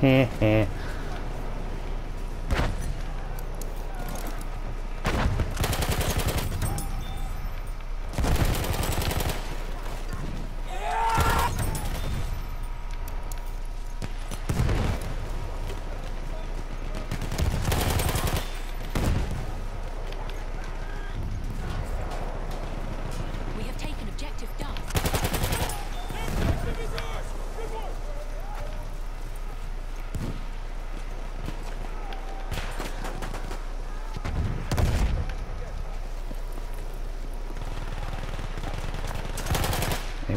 Heh We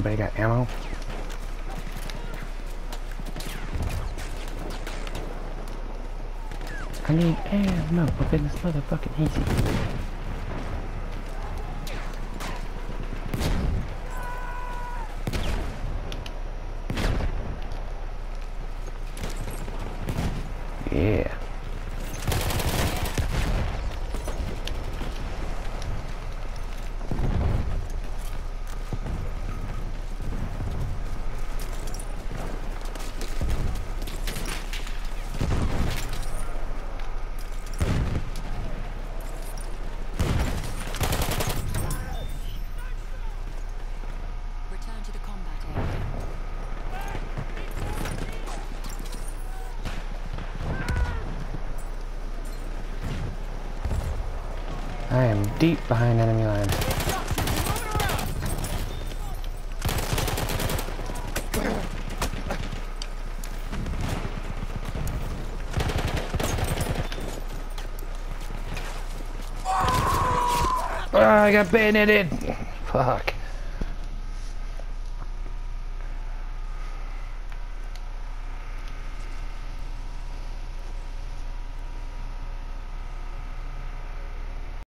Anybody got ammo? I need ammo up in this motherfucking easy. Yeah. I am deep behind enemy lines. Ah, I got bayoneted. Fuck.